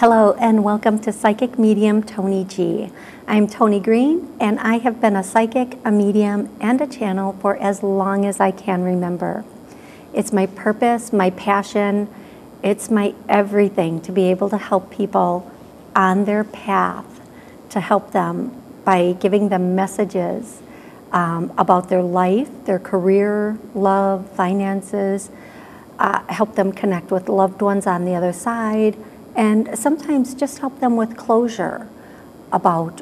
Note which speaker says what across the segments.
Speaker 1: Hello and welcome to Psychic Medium Toni G. I'm Toni Green and I have been a psychic, a medium, and a channel for as long as I can remember. It's my purpose, my passion, it's my everything to be able to help people on their path, to help them by giving them messages um, about their life, their career, love, finances, uh, help them connect with loved ones on the other side, and sometimes just help them with closure about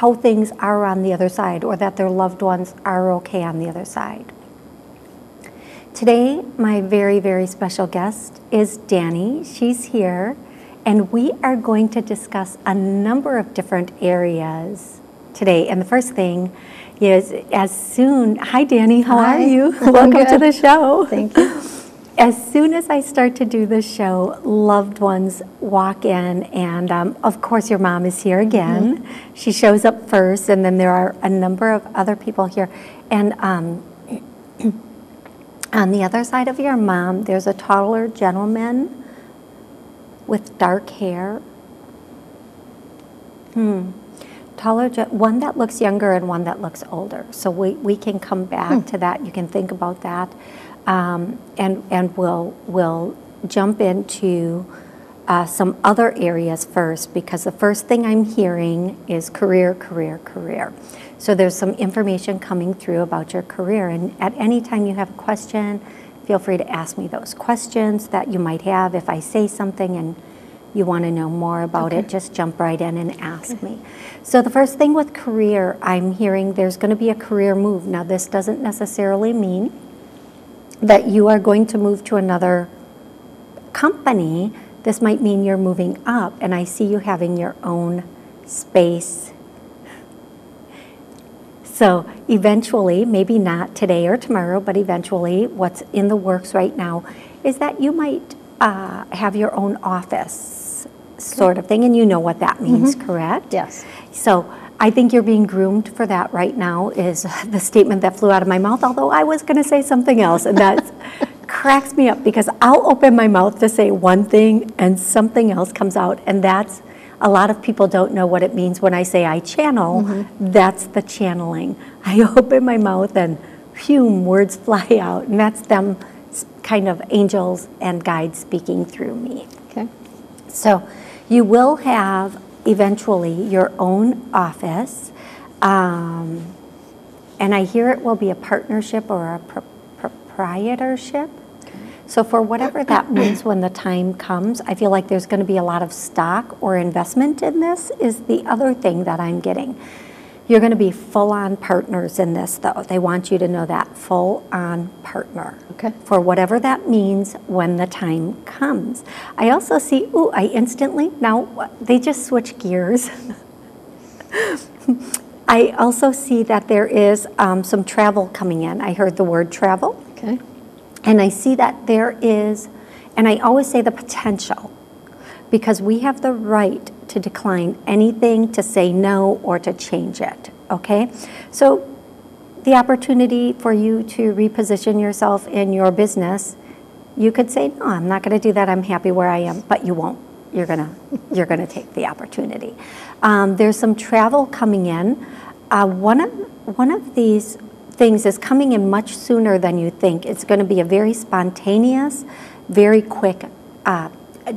Speaker 1: how things are on the other side or that their loved ones are okay on the other side. Today, my very, very special guest is Dani. She's here, and we are going to discuss a number of different areas today. And the first thing is as soon, hi Dani, how
Speaker 2: hi.
Speaker 1: are you? Welcome to the show.
Speaker 2: Thank you.
Speaker 1: As soon as I start to do this show, loved ones walk in, and um, of course, your mom is here again. Mm-hmm. She shows up first, and then there are a number of other people here. And um, on the other side of your mom, there's a taller gentleman with dark hair. Hmm. Taller, one that looks younger and one that looks older. So we, we can come back hmm. to that. You can think about that um, and and we'll we'll jump into uh, some other areas first because the first thing I'm hearing is career, career, career. So there's some information coming through about your career, and at any time you have a question, feel free to ask me those questions that you might have. If I say something and you want to know more about okay. it, just jump right in and ask okay. me. So the first thing with career, I'm hearing there's going to be a career move. Now this doesn't necessarily mean that you are going to move to another company, this might mean you're moving up, and I see you having your own space. So eventually, maybe not today or tomorrow, but eventually, what's in the works right now is that you might uh, have your own office, sort of thing, and you know what that means, mm-hmm. correct?
Speaker 2: Yes.
Speaker 1: So I think you're being groomed for that right now, is the statement that flew out of my mouth, although I was going to say something else. And that cracks me up because I'll open my mouth to say one thing and something else comes out. And that's a lot of people don't know what it means when I say I channel. Mm-hmm. That's the channeling. I open my mouth and fume, words fly out. And that's them kind of angels and guides speaking through me.
Speaker 2: Okay.
Speaker 1: So you will have eventually your own office. Um, and I hear it will be a partnership or a pro- proprietorship. So, for whatever that means when the time comes, I feel like there's going to be a lot of stock or investment in this, is the other thing that I'm getting. You're going to be full on partners in this, though. They want you to know that full on partner.
Speaker 2: Okay.
Speaker 1: For whatever that means when the time comes. I also see, ooh, I instantly, now they just switch gears. I also see that there is um, some travel coming in. I heard the word travel.
Speaker 2: Okay.
Speaker 1: And I see that there is, and I always say the potential because we have the right to decline anything, to say no, or to change it. Okay? So, the opportunity for you to reposition yourself in your business, you could say, No, I'm not going to do that. I'm happy where I am, but you won't. You're going to you're gonna take the opportunity. Um, there's some travel coming in. Uh, one, of, one of these things is coming in much sooner than you think. It's going to be a very spontaneous, very quick uh,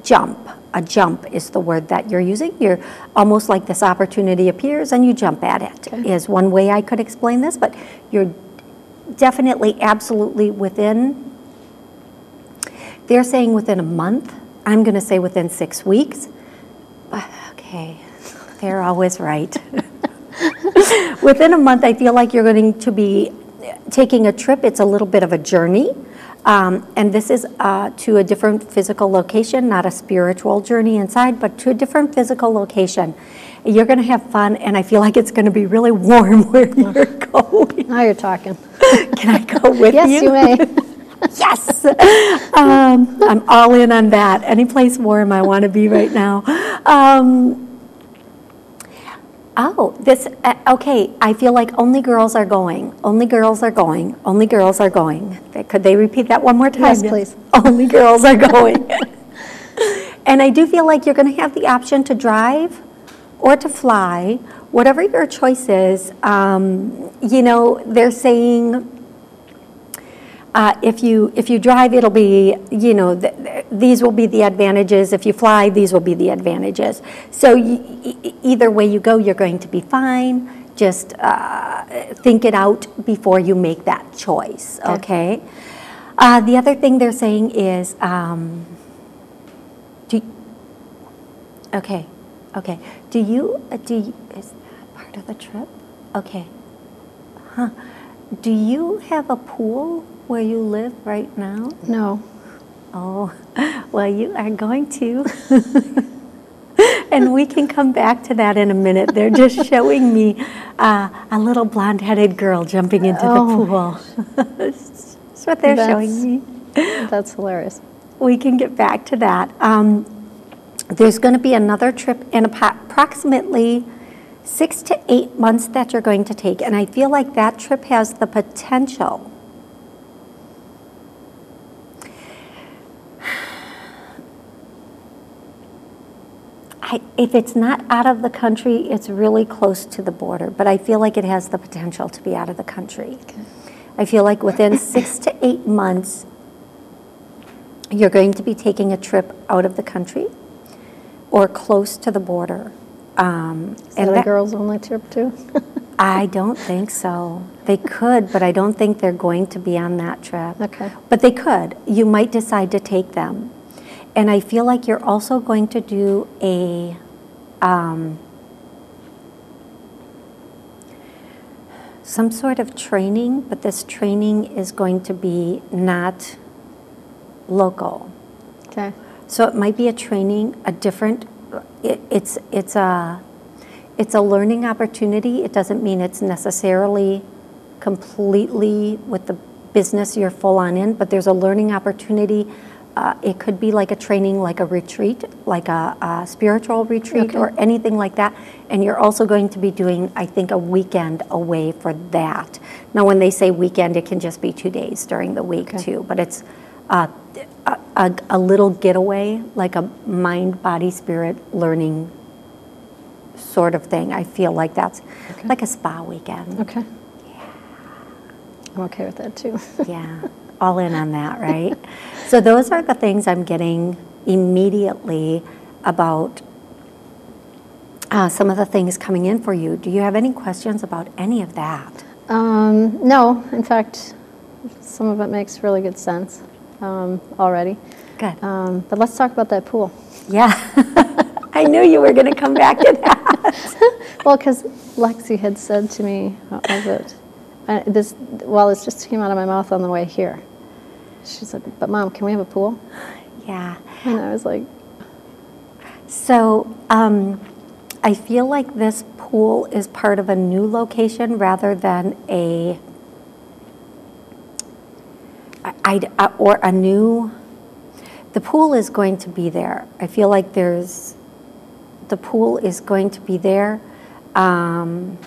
Speaker 1: jump a jump is the word that you're using. You're almost like this opportunity appears and you jump at it. Okay. Is one way I could explain this, but you're definitely absolutely within they're saying within a month. I'm going to say within 6 weeks. Okay. They're always right. within a month I feel like you're going to be taking a trip. It's a little bit of a journey. Um, and this is uh, to a different physical location, not a spiritual journey inside, but to a different physical location. You're going to have fun, and I feel like it's going to be really warm where you're going.
Speaker 2: Now you're talking.
Speaker 1: Can I go with
Speaker 2: yes,
Speaker 1: you?
Speaker 2: Yes, you may.
Speaker 1: yes. Um, I'm all in on that. Any place warm I want to be right now. Um, Oh, this, uh, okay, I feel like only girls are going, only girls are going, only girls are going. Could they repeat that one more time?
Speaker 2: Yes, please.
Speaker 1: Only girls are going. And I do feel like you're going to have the option to drive or to fly, whatever your choice is. Um, you know, they're saying uh, if you if you drive, it'll be you know th- th- these will be the advantages. If you fly, these will be the advantages. So y- e- either way you go, you're going to be fine. Just uh, think it out before you make that choice. Okay. Uh, the other thing they're saying is, um, do, okay, okay. Do you do you, is that part of the trip? Okay. Huh. Do you have a pool where you live right now?
Speaker 2: No.
Speaker 1: Oh, well, you are going to. and we can come back to that in a minute. They're just showing me uh, a little blonde headed girl jumping into
Speaker 2: Oh.
Speaker 1: the pool. That's what they're showing me.
Speaker 2: That's hilarious.
Speaker 1: We can get back to that. Um, there's going to be another trip in approximately six to eight months that you're going to take. And I feel like that trip has the potential I, if it's not out of the country, it's really close to the border, but I feel like it has the potential to be out of the country. I feel like within six to eight months, you're going to be taking a trip out of the country or close to the border. Um,
Speaker 2: Is that a girls only trip too?
Speaker 1: I don't think so. They could, but I don't think they're going to be on that trip.
Speaker 2: Okay.
Speaker 1: But they could. You might decide to take them. And I feel like you're also going to do a um, some sort of training, but this training is going to be not local.
Speaker 2: Okay.
Speaker 1: So it might be a training, a different, it, it's, it's a, it's a learning opportunity. It doesn't mean it's necessarily completely with the business you're full on in, but there's a learning opportunity. Uh, it could be like a training, like a retreat, like a, a spiritual retreat
Speaker 2: Okay.
Speaker 1: or anything like that. And you're also going to be doing, I think, a weekend away for that. Now, when they say weekend, it can just be two days during the week
Speaker 2: Okay.
Speaker 1: too, but it's uh, a, a, a little getaway, like a mind, body, spirit learning sort of thing. I feel like that's
Speaker 2: Okay.
Speaker 1: like a spa weekend.
Speaker 2: Okay. Yeah. I'm okay with that too.
Speaker 1: Yeah, all in on that, right? So those are the things I'm getting immediately about uh, some of the things coming in for you. Do you have any questions about any of that?
Speaker 2: Um, no, in fact, some of it makes really good sense um, already.
Speaker 1: Good.
Speaker 2: Um, but let's talk about that pool.
Speaker 1: Yeah, I knew you were going to come back to that.
Speaker 2: Well, because Lexi had said to me, what was it? I, this, well, it just came out of my mouth on the way here. She said, but mom, can we have a pool?
Speaker 1: Yeah.
Speaker 2: And I was like,
Speaker 1: So um, I feel like this pool is part of a new location rather than a, I, uh, or a new, the pool is going to be there. I feel like there's, the pool is going to be there. Um,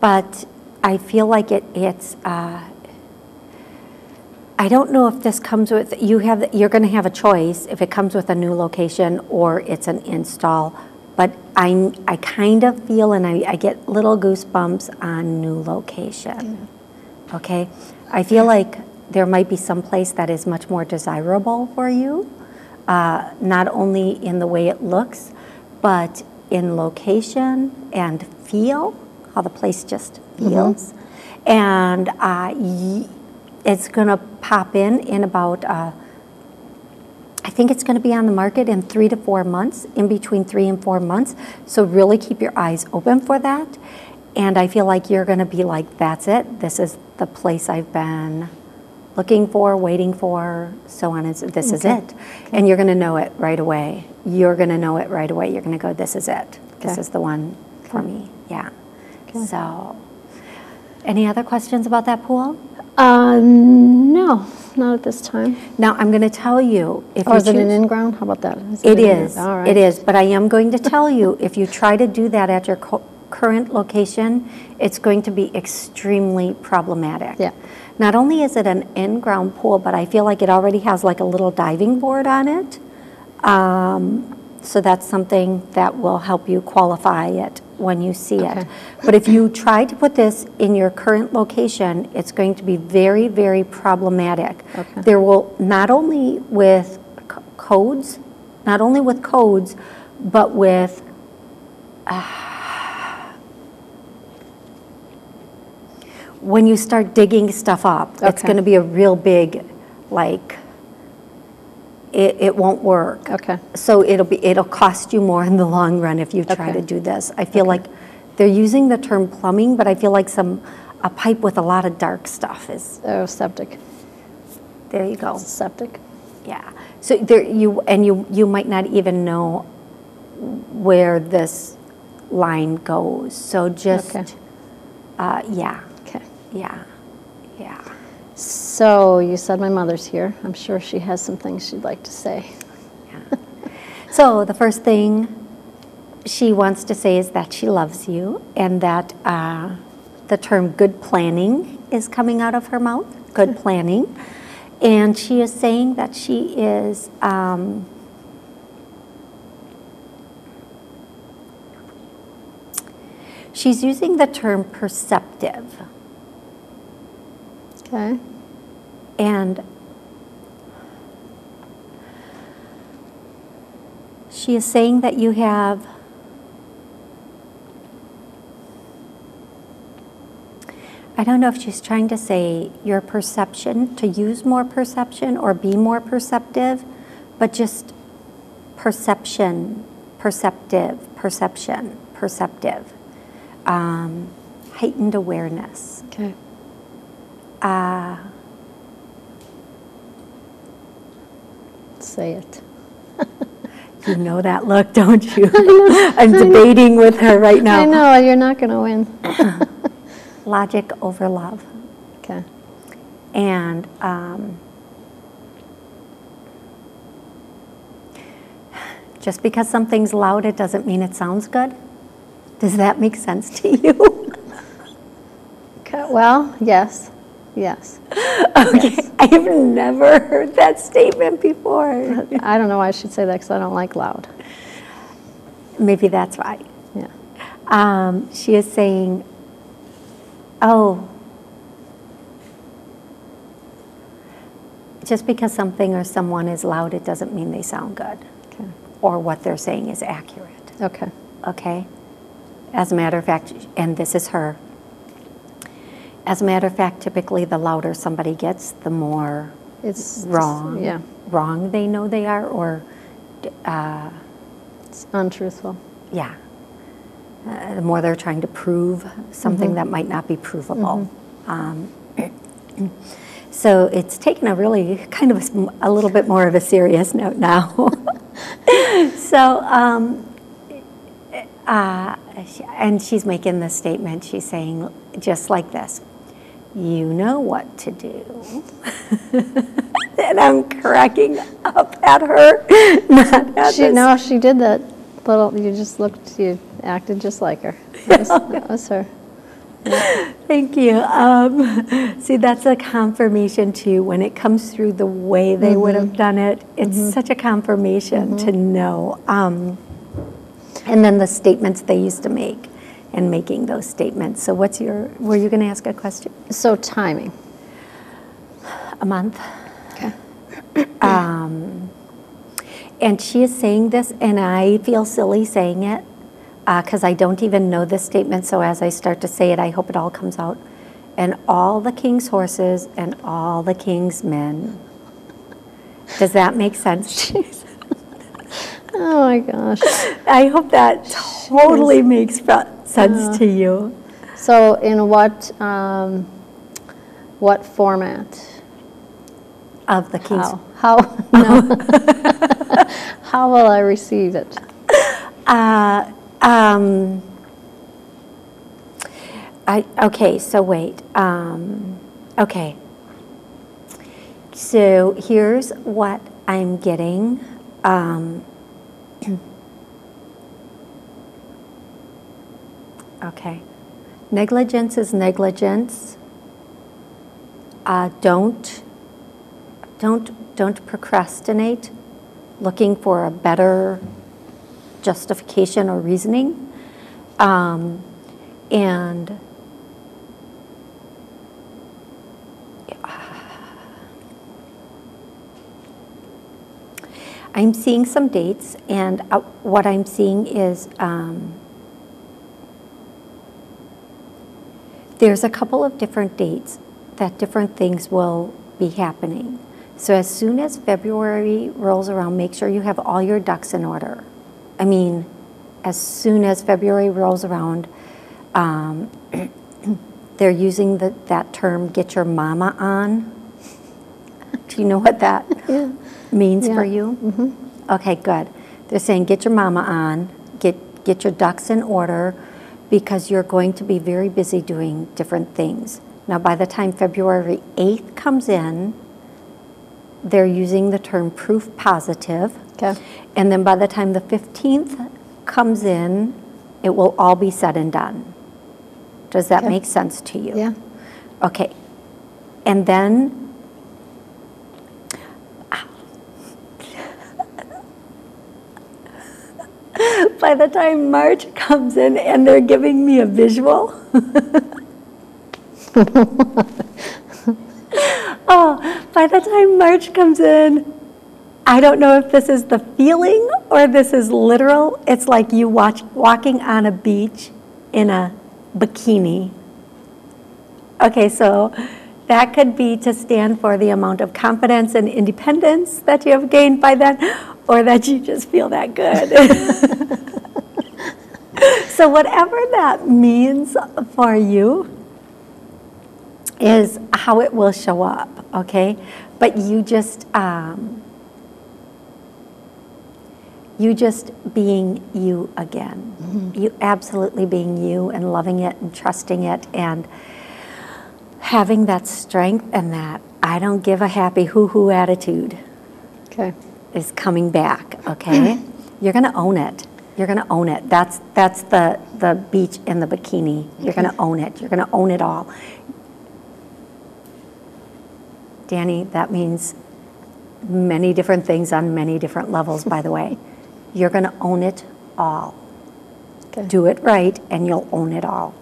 Speaker 1: but I feel like it, it's, uh, I don't know if this comes with, you have, you're going to have a choice if it comes with a new location or it's an install. But I, I kind of feel and I, I get little goosebumps on new location. Okay? I feel like there might be some place that is much more desirable for you, uh, not only in the way it looks, but in location and feel, how the place just feels. And uh, it's going to pop in in about, uh, I think it's going to be on the market in three to four months, in between three and four months. So really keep your eyes open for that. And I feel like you're going to be like, that's it. This is the place I've been looking for, waiting for, so on. And so this is
Speaker 2: Okay.
Speaker 1: it. And you're going to know it right away. You're going to know it right away. You're going to go, this is it. This is the one for
Speaker 2: Okay.
Speaker 1: me. Yeah.
Speaker 2: Okay.
Speaker 1: So, any other questions about that pool?
Speaker 2: Uh, no, not at this time.
Speaker 1: Now, I'm going to tell you if
Speaker 2: Or
Speaker 1: you
Speaker 2: is it an in-ground? How about that?
Speaker 1: It
Speaker 2: an in-
Speaker 1: is.
Speaker 2: All right.
Speaker 1: It is. But I am going to tell you if you try to do that at your co- current location, it's going to be extremely problematic.
Speaker 2: Yeah.
Speaker 1: Not only is it an in-ground pool, but I feel like it already has like a little diving board on it. Um, So that's something that will help you qualify it when you see it. But if you try to put this in your current location, it's going to be very, very problematic.
Speaker 2: Okay.
Speaker 1: There will, not only with codes, not only with codes, but with when you start digging stuff up, it's going to be a real big, like, it, it won't work.
Speaker 2: Okay.
Speaker 1: So it'll be, it'll cost you more in the long run if you try
Speaker 2: Okay.
Speaker 1: to do this. I feel like they're using the term plumbing, but I feel like some, a pipe with a lot of dark stuff is,
Speaker 2: Oh, septic.
Speaker 1: there you go.
Speaker 2: Septic.
Speaker 1: Yeah. So there, you, and you, you might not even know where this line goes. So just,
Speaker 2: Okay.
Speaker 1: uh, yeah,
Speaker 2: Okay.
Speaker 1: yeah, yeah.
Speaker 2: So you said my mother's here. I'm sure she has some things she'd like to say. yeah.
Speaker 1: So the first thing she wants to say is that she loves you and that uh, the term good planning is coming out of her mouth, good planning. And she is saying that she is, um, she's using the term perceptive.
Speaker 2: Okay.
Speaker 1: And she is saying that you have I don't know if she's trying to say your perception, to use more perception or be more perceptive, but just perception, perceptive, perception, perceptive, um, heightened awareness.
Speaker 2: Okay.
Speaker 1: Uh,
Speaker 2: Say it.
Speaker 1: You know that look, don't you? I'm debating with her right now.
Speaker 2: I know, you're not going to win.
Speaker 1: Logic over love.
Speaker 2: Okay.
Speaker 1: And um, just because something's loud, it doesn't mean it sounds good. Does that make sense to you?
Speaker 2: Okay. Well, yes. Yes.
Speaker 1: okay. I've never heard that statement before.
Speaker 2: I don't know why I should say that because I don't like loud.
Speaker 1: Maybe that's why.
Speaker 2: Yeah.
Speaker 1: Um, she is saying, oh, just because something or someone is loud, it doesn't mean they sound good
Speaker 2: Okay.
Speaker 1: or what they're saying is accurate.
Speaker 2: Okay.
Speaker 1: Okay? As a matter of fact, and this is her. As a matter of fact, typically the louder somebody gets, the more
Speaker 2: It's just-
Speaker 1: wrong,
Speaker 2: yeah.
Speaker 1: wrong they know they are, or uh,
Speaker 2: It's untruthful.
Speaker 1: yeah, uh, the more they're trying to prove something that might not be provable. Um, so it's taken a really kind of a, a little bit more of a serious note now. so, um, uh, and she's making this statement. She's saying just like this you know what to do. and I'm cracking up at her, not at
Speaker 2: She,
Speaker 1: this
Speaker 2: no, she did that little, you just looked, you acted just like her. That was, that was her.
Speaker 1: Thank you. Um, see, that's a confirmation too. When it comes through the way they would have done it, it's such a confirmation to know. Um, and then the statements they used to make and making those statements. So, what's your, were you going to ask a question?
Speaker 2: So timing.
Speaker 1: A month?
Speaker 2: Okay.
Speaker 1: Um, and she is saying this, and I feel silly saying it uh, because I don't even know this statement. So as I start to say it, I hope it all comes out. And all the king's horses and all the king's men. Does that make sense?
Speaker 2: Oh my gosh.
Speaker 1: I hope that totally makes sense to you.
Speaker 2: So in what, um, what format?
Speaker 1: Of the king's.
Speaker 2: How? How? No. How will I receive it?
Speaker 1: Uh, um, I, okay, so wait. Um, okay. So here's what I'm getting. Um, Okay. Negligence is negligence. Uh, don't, don't, don't procrastinate looking for a better justification or reasoning. Um, and I'm seeing some dates, and uh, what I'm seeing is um, there's a couple of different dates that different things will be happening. So as soon as February rolls around, make sure you have all your ducks in order. I mean, as soon as February rolls around, um, they're using the, that term "get your mama on." Do you know what that
Speaker 2: Yeah.
Speaker 1: Means for you? Mm-hmm. Okay, good. They're saying get your mama on, get get your ducks in order, because you're going to be very busy doing different things. Now, by the time February 8th comes in, they're using the term proof positive.
Speaker 2: Okay.
Speaker 1: And then by the time the 15th comes in, it will all be said and done. Does that
Speaker 2: Okay.
Speaker 1: make sense to you?
Speaker 2: Yeah.
Speaker 1: Okay. And then by the time March comes in and they're giving me a visual. oh, by the time March comes in, I don't know if this is the feeling or this is literal. It's like you watch walking on a beach in a bikini. Okay, so that could be to stand for the amount of confidence and independence that you have gained by then, or that you just feel that good. so, whatever that means for you is how it will show up, okay? But you just, um, you just being you again. You absolutely being you and loving it and trusting it and having that strength and that I don't give a happy hoo hoo attitude
Speaker 2: Okay.
Speaker 1: is coming back, okay? You're going to own it. You're going to own it. That's that's the the beach in the bikini. You're going to own it. You're going to own it all. Dani, that means many different things on many different levels, by the way. You're going to own it all.
Speaker 2: Okay.
Speaker 1: Do it right, and you'll own it all.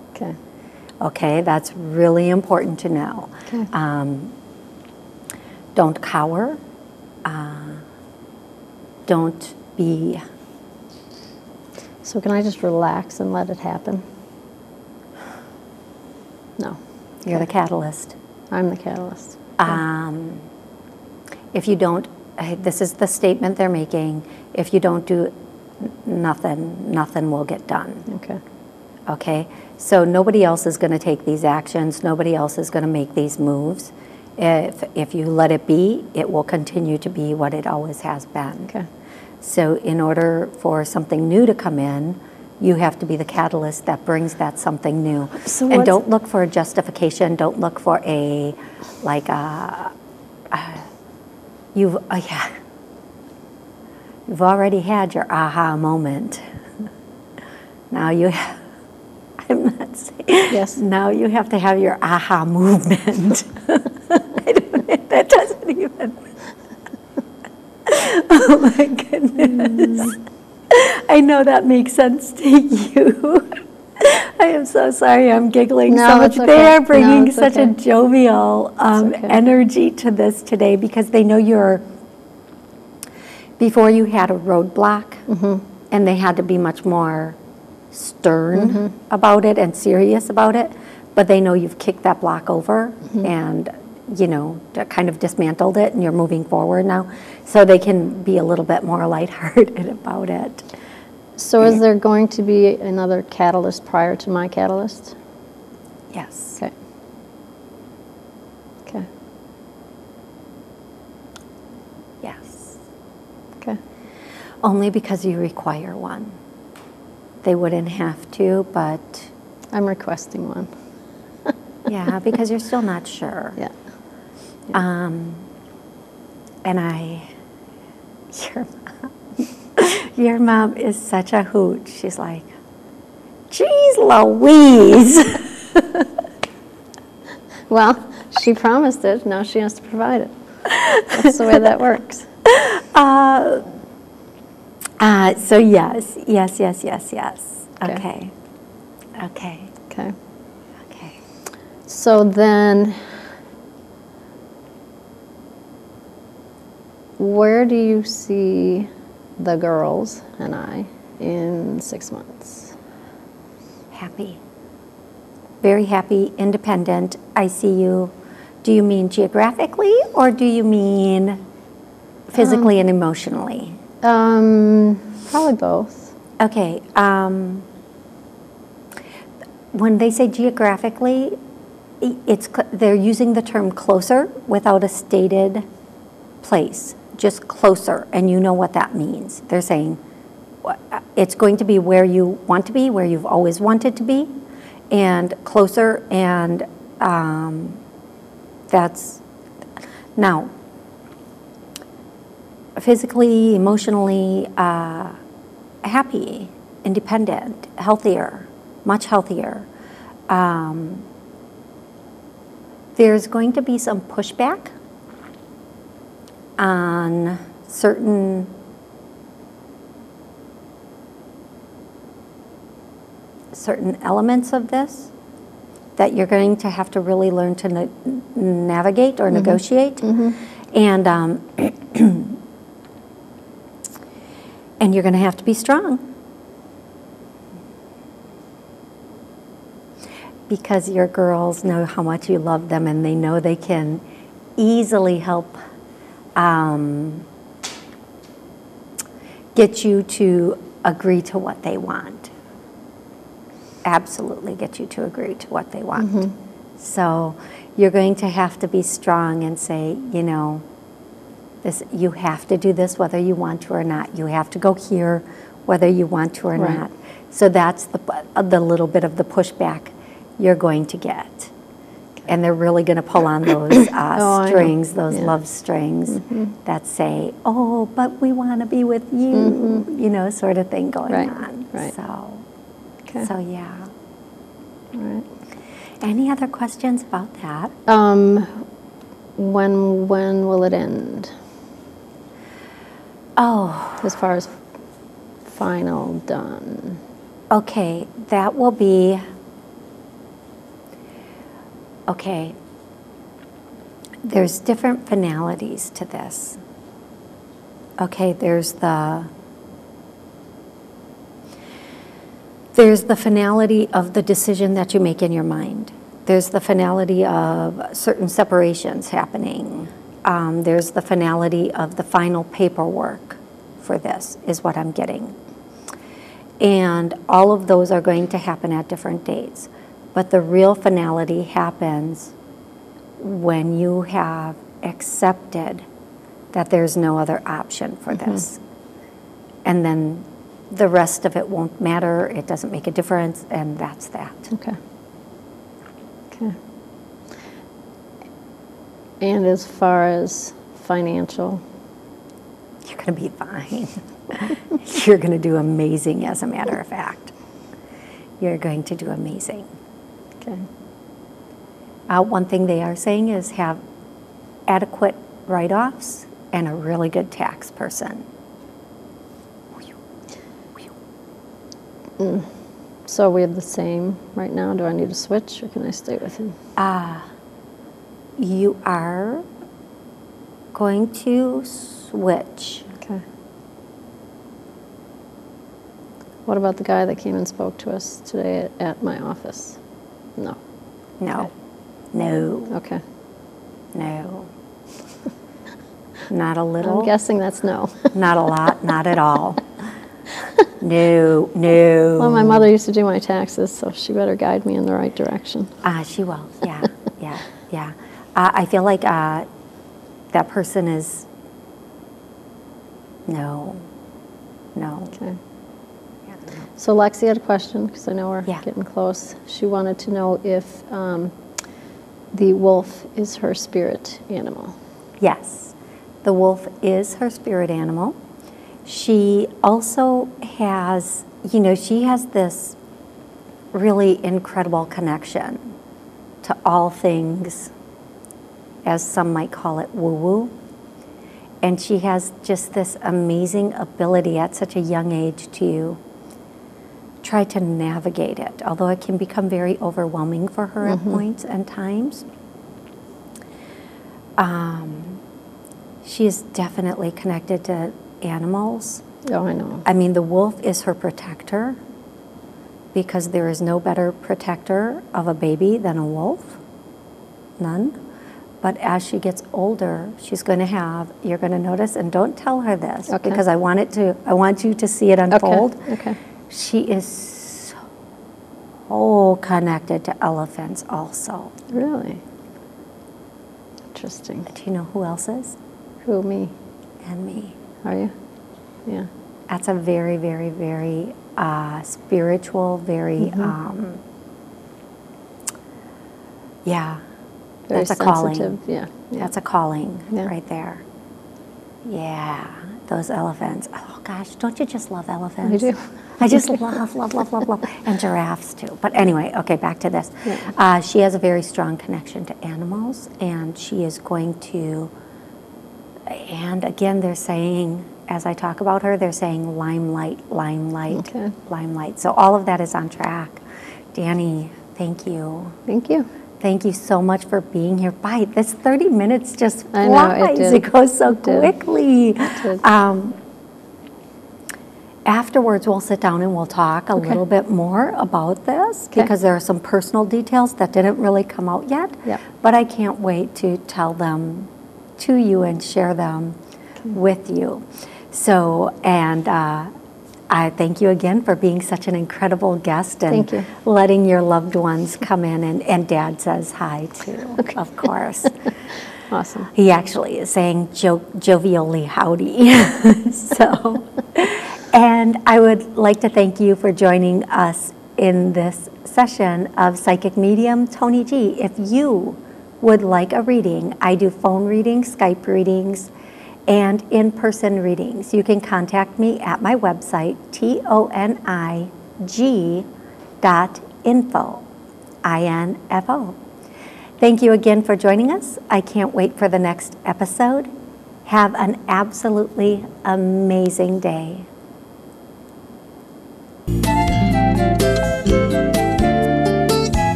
Speaker 2: Okay.
Speaker 1: Okay, that's really important to know.
Speaker 2: Okay.
Speaker 1: Um, don't cower. Uh, don't be.
Speaker 2: So can I just relax and let it happen? No.
Speaker 1: You're the catalyst.
Speaker 2: I'm the catalyst.
Speaker 1: Um, if you don't, eh, this is the statement they're making. If you don't do nothing, nothing will get done.
Speaker 2: Okay.
Speaker 1: Okay? So nobody else is going to take these actions. Nobody else is going to make these moves. If, if you let it be, it will continue to be what it always has been.
Speaker 2: Okay.
Speaker 1: So, in order for something new to come in, you have to be the catalyst that brings that something new.
Speaker 2: So
Speaker 1: and don't look for a justification. Don't look for a, like a, a you've, uh, yeah, you've already had your aha moment. Now you, have, I'm not saying.
Speaker 2: Yes.
Speaker 1: Now you have to have your aha movement. I don't, that doesn't even. Oh my goodness. I know that makes sense to you. I am so sorry, I'm giggling
Speaker 2: No,
Speaker 1: so much.
Speaker 2: okay.
Speaker 1: They are bringing
Speaker 2: it's
Speaker 1: such a jovial um,
Speaker 2: okay.
Speaker 1: energy to this today because they know you're, before you had a roadblock
Speaker 2: Mm-hmm.
Speaker 1: and they had to be much more stern
Speaker 2: Mm-hmm.
Speaker 1: about it and serious about it, but they know you've kicked that block over
Speaker 2: Mm-hmm.
Speaker 1: and, you know, kind of dismantled it and you're moving forward now. So they can be a little bit more lighthearted about it.
Speaker 2: So is there going to be another catalyst prior to my catalyst?
Speaker 1: Yes.
Speaker 2: Okay. Okay.
Speaker 1: Yes.
Speaker 2: Okay.
Speaker 1: Only because you require one. They wouldn't have to, but
Speaker 2: I'm requesting one.
Speaker 1: yeah, because you're still not sure.
Speaker 2: Yeah.
Speaker 1: Um, and I, your mom, your mom is such a hoot. She's like, geez, Louise.
Speaker 2: Well, she promised it, now she has to provide it. That's the way that works.
Speaker 1: Uh, uh, so yes, yes, yes, yes, yes.
Speaker 2: Okay.
Speaker 1: Okay. Okay.
Speaker 2: Okay.
Speaker 1: Okay.
Speaker 2: So then, where do you see the girls and I in six months?
Speaker 1: Happy. Very happy, independent. I see you. Do you mean geographically or do you mean physically and emotionally?
Speaker 2: Um, probably both.
Speaker 1: Okay. Um, when they say geographically, it's they're using the term closer without a stated place, just closer, and you know what that means. They're saying uh, it's going to be where you want to be, where you've always wanted to be, and closer, and um, that's now physically, emotionally uh, happy, independent, healthier, much healthier. Um, there's going to be some pushback on certain certain elements of this that you're going to have to really learn to na- navigate or negotiate. And um, and you're going to have to be strong because your girls know how much you love them and they know they can easily help um, get you to agree to what they want. Absolutely get you to agree to what they want. So you're going to have to be strong and say, you know, this you have to do this whether you want to or not. You have to go here whether you want to or
Speaker 2: Right.
Speaker 1: not. So that's the the little bit of the pushback you're going to get. And they're really going to pull on those
Speaker 2: Oh,
Speaker 1: uh,
Speaker 2: know.
Speaker 1: strings, those
Speaker 2: Yeah.
Speaker 1: love strings that say, "Oh, but we want to be with you," you know, sort of thing going
Speaker 2: Right,
Speaker 1: on.
Speaker 2: right.
Speaker 1: So,
Speaker 2: Okay.
Speaker 1: so yeah.
Speaker 2: All right.
Speaker 1: Any other questions about that?
Speaker 2: Um, when when will it end?
Speaker 1: Oh,
Speaker 2: As far as final done.
Speaker 1: okay. That will be. Okay. There's different finalities to this. Okay, there's the there's the finality of the decision that you make in your mind. There's the finality of certain separations happening. Um, there's the finality of the final paperwork for this, is what I'm getting. And all of those are going to happen at different dates. But the real finality happens when you have accepted that there's no other option for this. And then the rest of it won't matter, it doesn't make a difference, and that's that.
Speaker 2: Okay. Okay. And as far as financial,
Speaker 1: You're going to be fine. You're going to do amazing, as a matter of fact. You're going to do amazing.
Speaker 2: okay.
Speaker 1: Uh, one thing they are saying is have adequate write offs and a really good tax person.
Speaker 2: So we have the same right now. Do I need to switch or can I stay with him?
Speaker 1: You are going to switch.
Speaker 2: Okay. What about the guy that came and spoke to us today at, at my office? No.
Speaker 1: No, no,
Speaker 2: Okay.
Speaker 1: no. Not a little.
Speaker 2: I'm guessing that's no.
Speaker 1: Not a lot, not at all. No, no.
Speaker 2: well, my mother used to do my taxes, so she better guide me in the right direction.
Speaker 1: Uh, she will, yeah, yeah, yeah. Uh, I feel like uh, that person is, no, no.
Speaker 2: Okay. So Lexi had a question because I know we're
Speaker 1: Yeah.
Speaker 2: getting close. She wanted to know if um, the wolf is her spirit animal.
Speaker 1: Yes, the wolf is her spirit animal. She also has, you know, she has this really incredible connection to all things, as some might call it, woo woo. And she has just this amazing ability at such a young age to try to navigate it, although it can become very overwhelming for her at points and times. Um, she is definitely connected to animals.
Speaker 2: Oh, I know.
Speaker 1: I mean, the wolf is her protector because there is no better protector of a baby than a wolf. None. But as she gets older, she's going to have, you're going to notice, and don't tell her this
Speaker 2: Okay.
Speaker 1: because I want it to, I want you to see it unfold.
Speaker 2: Okay. Okay.
Speaker 1: She is so connected to elephants also.
Speaker 2: Really? Interesting.
Speaker 1: Do you know who else is?
Speaker 2: Who, me?
Speaker 1: And me.
Speaker 2: Are you? Yeah.
Speaker 1: That's a very, very, very uh, spiritual, very,
Speaker 2: Mm-hmm.
Speaker 1: um, yeah,
Speaker 2: Very
Speaker 1: that's a calling.
Speaker 2: Yeah. yeah.
Speaker 1: That's a calling
Speaker 2: Yeah.
Speaker 1: right there. Yeah, those elephants. Oh gosh, don't you just love elephants?
Speaker 2: I do.
Speaker 1: I just love, love, love, love, love, and giraffes too. But anyway, okay, back to this.
Speaker 2: Yeah.
Speaker 1: Uh, she has a very strong connection to animals, and she is going to. And again, they're saying, as I talk about her, they're saying limelight, limelight,
Speaker 2: Okay.
Speaker 1: limelight. So all of that is on track. Dani, thank you.
Speaker 2: Thank you.
Speaker 1: Thank you so much for being here. Bye. This 30 minutes just
Speaker 2: I know, it
Speaker 1: flies. It goes so
Speaker 2: It
Speaker 1: quickly. Um, afterwards, we'll sit down and we'll talk a
Speaker 2: Okay.
Speaker 1: little bit more about this
Speaker 2: Okay.
Speaker 1: because there are some personal details that didn't really come out yet.
Speaker 2: Yep.
Speaker 1: But I can't wait to tell them to you and share them with you. So, and uh, I thank you again for being such an incredible guest and
Speaker 2: Thank you.
Speaker 1: letting your loved ones come in. And, and Dad says hi too, of course.
Speaker 2: Awesome.
Speaker 1: He actually is saying jo- jovially howdy. so, and I would like to thank you for joining us in this session of Psychic Medium Toni G. If you would like a reading, I do phone readings, Skype readings, and in person readings. You can contact me at my website, T O N I G dot info. I N F O. Thank you again for joining us. I can't wait for the next episode. Have an absolutely amazing day.